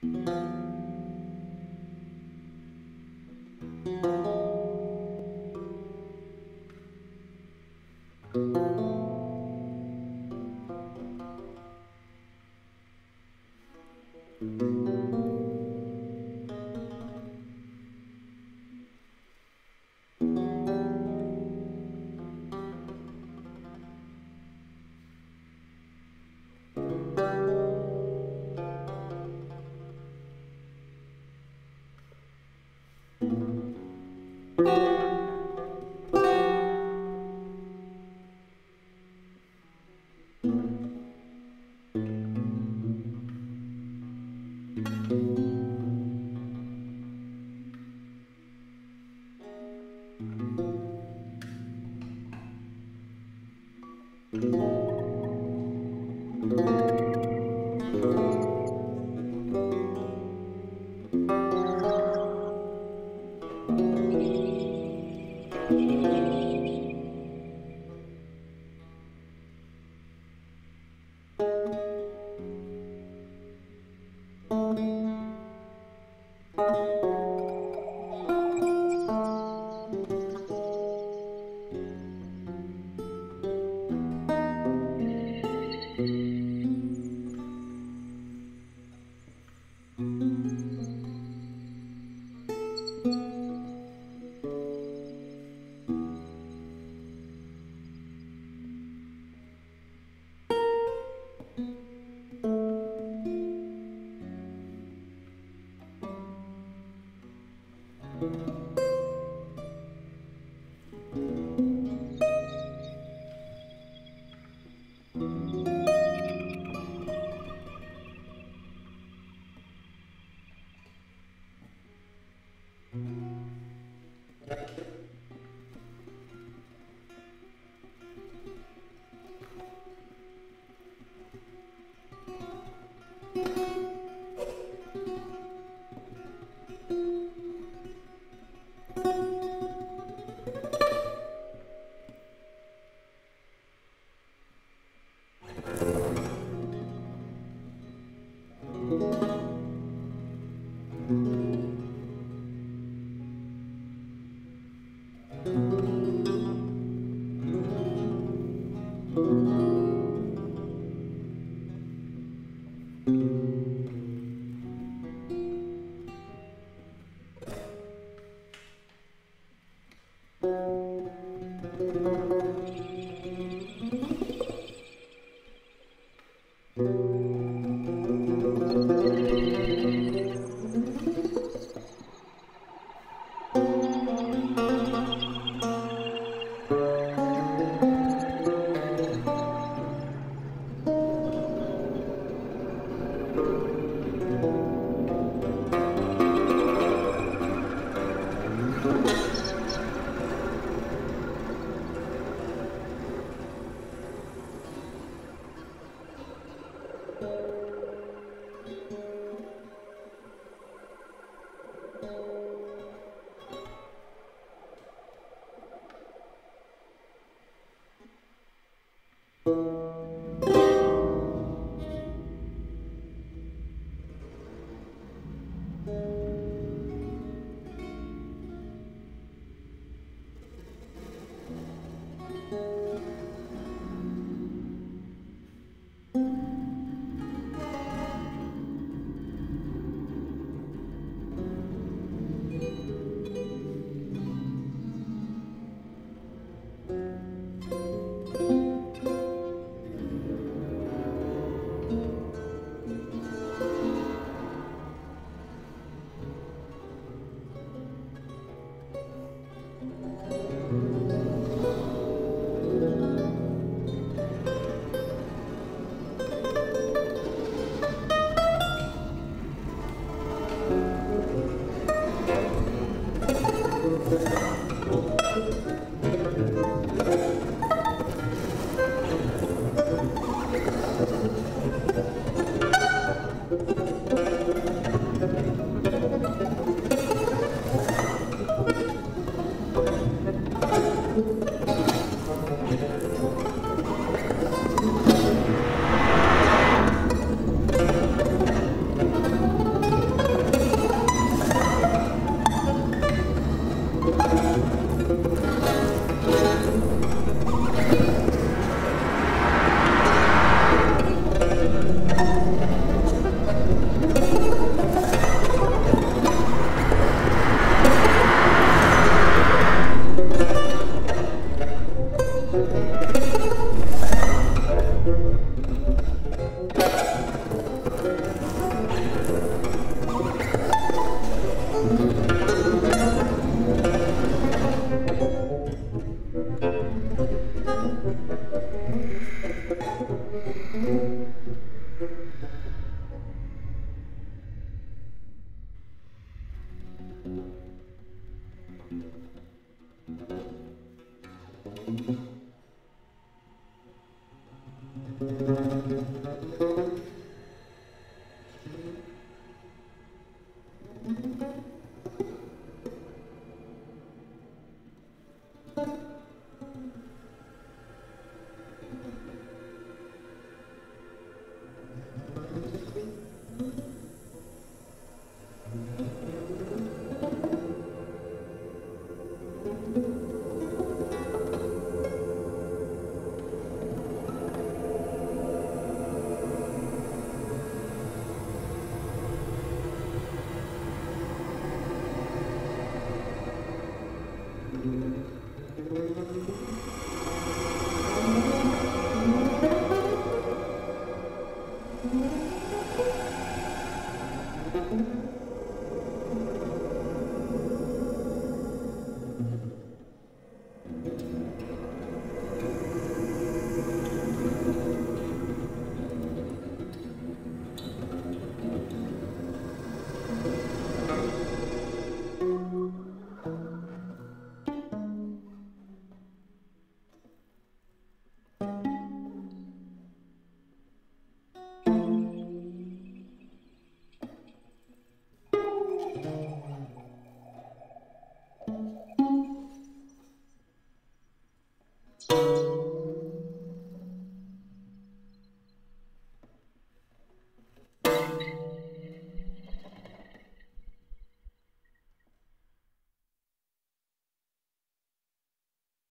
thank mm -hmm. you Música